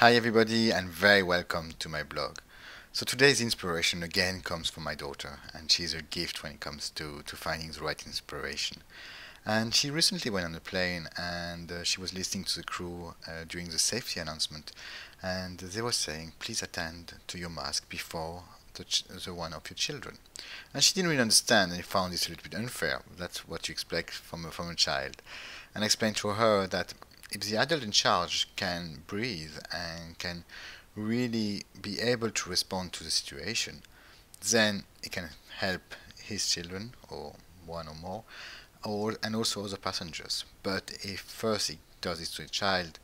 Hi everybody and very welcome to my blog. So today's inspiration again comes from my daughter and she's a gift when it comes to, to finding the right inspiration. And she recently went on a plane and uh, she was listening to the crew uh, during the safety announcement and they were saying please attend to your mask before the, the one of your children. And she didn't really understand and found this a little bit unfair. That's what you expect from a, from a child. And I explained to her that if the adult in charge can breathe and can really be able to respond to the situation, then he can help his children or one or more, or and also other passengers. But if first he does this to a child,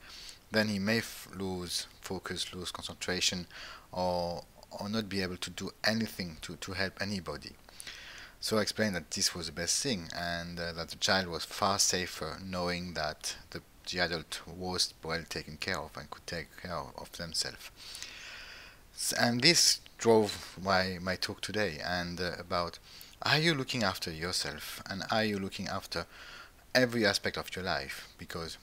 then he may lose focus, lose concentration, or or not be able to do anything to, to help anybody. So I explained that this was the best thing and uh, that the child was far safer knowing that the the adult was well taken care of and could take care of themselves. And this drove my, my talk today and uh, about are you looking after yourself and are you looking after every aspect of your life because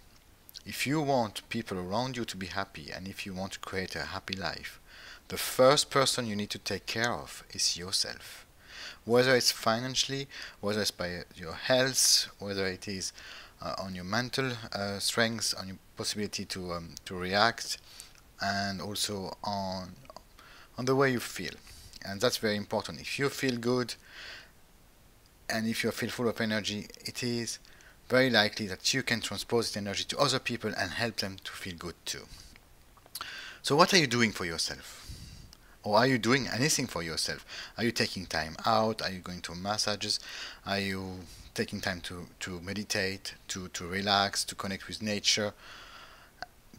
if you want people around you to be happy and if you want to create a happy life the first person you need to take care of is yourself whether it's financially whether it's by your health whether it is uh, on your mental uh, strengths, on your possibility to um, to react, and also on on the way you feel. And that's very important. If you feel good, and if you feel full of energy, it is very likely that you can transpose that energy to other people and help them to feel good too. So what are you doing for yourself? Or are you doing anything for yourself? Are you taking time out? Are you going to massages? Are you taking time to, to meditate, to, to relax, to connect with nature,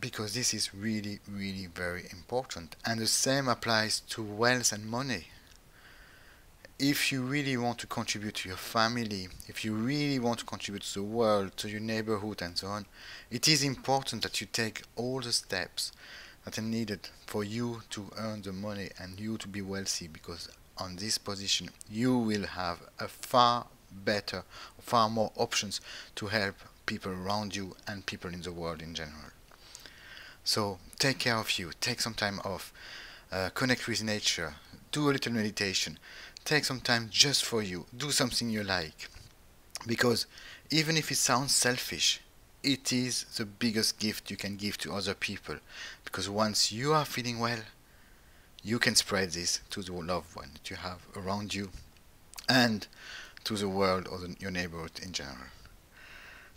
because this is really, really very important. And the same applies to wealth and money. If you really want to contribute to your family, if you really want to contribute to the world, to your neighborhood, and so on, it is important that you take all the steps that are needed for you to earn the money and you to be wealthy because on this position you will have a far better, far more options to help people around you and people in the world in general. So take care of you, take some time off, uh, connect with nature, do a little meditation, take some time just for you, do something you like. Because even if it sounds selfish, it is the biggest gift you can give to other people. Because once you are feeling well, you can spread this to the loved one that you have around you. And to the world or the, your neighborhood in general.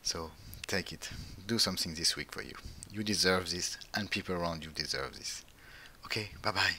So take it. Do something this week for you. You deserve this, and people around you deserve this. Okay, bye bye.